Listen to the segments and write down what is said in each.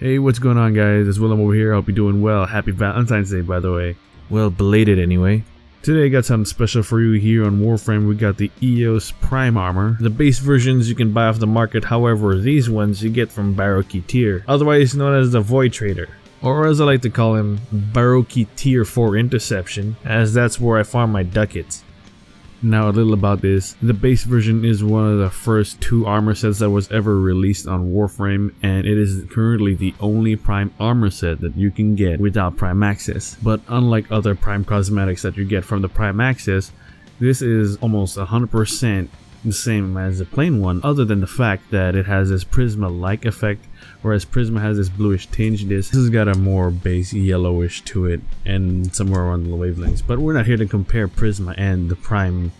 Hey, what's going on guys? It's Wilomh over here. I hope you're doing well. Happy Valentine's Day, by the way. Well, belated anyway. Today I got something special for you here on Warframe. We got the EOS Prime Armor. The base versions you can buy off the market, however, these ones you get from Baro Ki'Teer, otherwise known as the Void Trader. Or as I like to call him, Baroki Tier 4 Interception, as that's where I farm my ducats. Now a little about this. The base version is one of the first two armor sets that was ever released on Warframe and it is currently the only Prime armor set that you can get without Prime Access. But unlike other Prime cosmetics that you get from the Prime Access, this is almost 100% the same as the plain one other than the fact that it has this Prisma like effect whereas Prisma has this bluish tinge this, this has got a more base yellowish to it and somewhere around the wavelengths but we're not here to compare Prisma and the Prime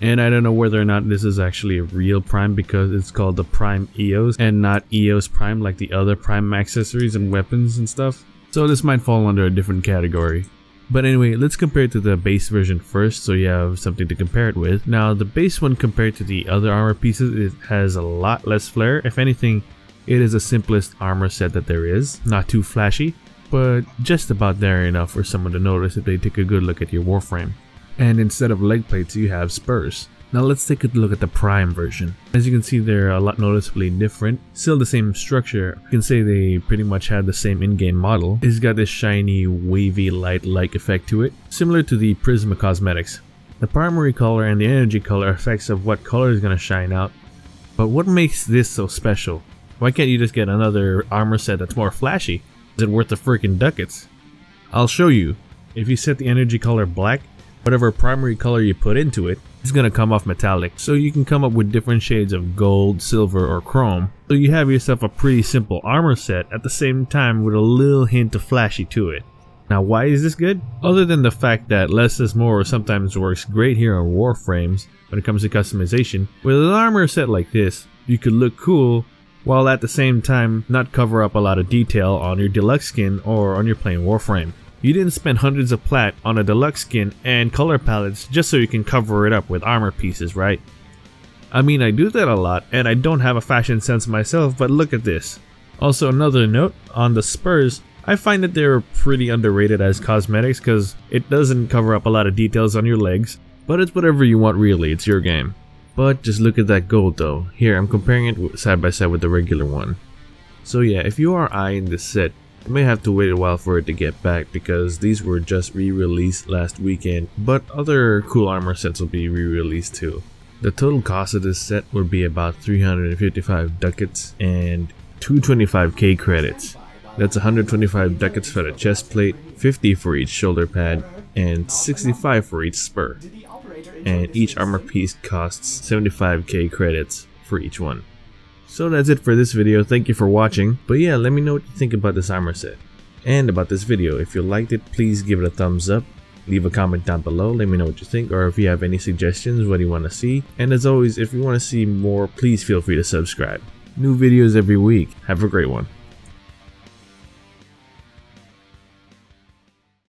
and I don't know whether or not this is actually a real Prime because it's called the Prime EOS and not EOS Prime like the other Prime accessories and weapons and stuff so this might fall under a different category but anyway, let's compare it to the base version first so you have something to compare it with. Now the base one compared to the other armor pieces it has a lot less flare. If anything, it is the simplest armor set that there is. Not too flashy, but just about there enough for someone to notice if they take a good look at your warframe. And instead of leg plates you have spurs. Now let's take a look at the Prime version. As you can see they're a lot noticeably different. Still the same structure. You can say they pretty much had the same in-game model. It's got this shiny wavy light-like effect to it. Similar to the Prisma cosmetics. The primary color and the energy color effects of what color is going to shine out. But what makes this so special? Why can't you just get another armor set that's more flashy? Is it worth the freaking ducats? I'll show you. If you set the energy color black, whatever primary color you put into it is going to come off metallic. So you can come up with different shades of gold, silver, or chrome. So you have yourself a pretty simple armor set at the same time with a little hint of flashy to it. Now why is this good? Other than the fact that less is more sometimes works great here on Warframes when it comes to customization, with an armor set like this, you could look cool while at the same time not cover up a lot of detail on your deluxe skin or on your plain Warframe. You didn't spend hundreds of plat on a deluxe skin and color palettes just so you can cover it up with armor pieces, right? I mean, I do that a lot, and I don't have a fashion sense myself, but look at this. Also, another note, on the Spurs, I find that they're pretty underrated as cosmetics because it doesn't cover up a lot of details on your legs, but it's whatever you want really, it's your game. But just look at that gold though. Here, I'm comparing it side by side with the regular one. So yeah, if you are eyeing this set, I may have to wait a while for it to get back because these were just re-released last weekend, but other cool armor sets will be re-released too. The total cost of this set would be about 355 ducats and 225k credits. That's 125 ducats for the chest plate, 50 for each shoulder pad, and 65 for each spur. And each armor piece costs 75k credits for each one. So that's it for this video, thank you for watching, but yeah, let me know what you think about this armor set. And about this video, if you liked it, please give it a thumbs up, leave a comment down below, let me know what you think, or if you have any suggestions, what you want to see, and as always, if you want to see more, please feel free to subscribe. New videos every week, have a great one.